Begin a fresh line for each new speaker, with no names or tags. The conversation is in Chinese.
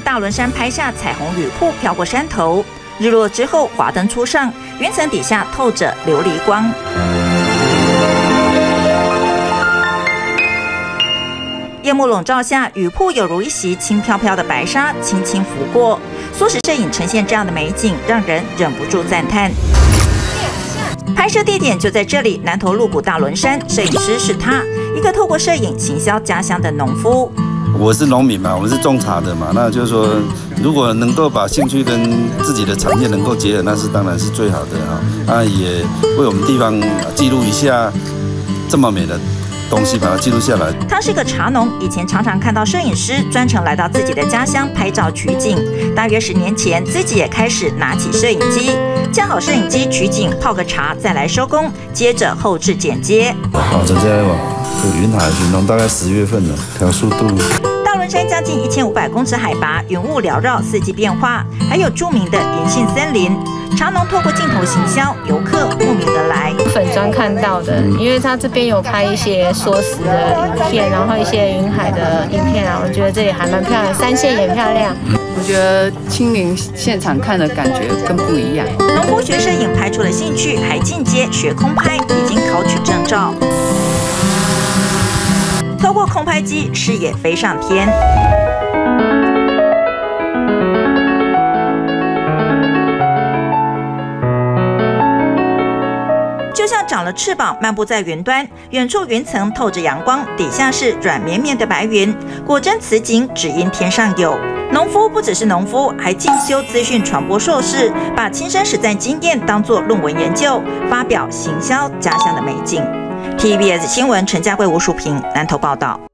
大轮山拍下彩虹雨瀑飘过山头，日落之后华灯初上，云层底下透着琉璃光。夜幕笼罩下，雨瀑有如一袭轻飘飘的白纱，轻轻拂过。缩时摄影呈现这样的美景，让人忍不住赞叹。拍摄地点就在这里，南投鹿谷大轮山。摄影师是他，一个透过摄影行销家乡的农夫。
我是农民嘛，我们是种茶的嘛，那就是说，如果能够把兴趣跟自己的产业能够结合，那是当然是最好的哈。那也为我们地方记录一下这么美的。东西把它记录下来。
他是个茶农，以前常常看到摄影师专程来到自己的家乡拍照取景。大约十年前，自己也开始拿起摄影机，架好摄影机取景，泡个茶，再来收工，接着后置剪接。
好，接下来往云海巡农，大概十月份了，调速度。
大轮山将近一千五百公尺海拔，云雾缭绕，四季变化，还有著名的银杏森林。茶农透过镜头行销，游客慕名。
粉砖看到的，因为他这边有拍一些缩时的影片，然后一些云海的影片啊，我觉得这里还蛮漂亮，山线也漂亮。
我觉得亲临现场看的感觉更不一样。
农夫学摄影拍出了兴趣，还进阶学空拍，已经考取证照。透过空拍机，视野飞上天。就像长了翅膀，漫步在云端，远处云层透着阳光，底下是软绵绵的白云。果真此景只因天上有。农夫不只是农夫，还进修资讯传播硕士，把亲身实战经验当作论文研究，发表行销家乡的美景。TVBS 新闻陈家贵、吴淑平南投报道。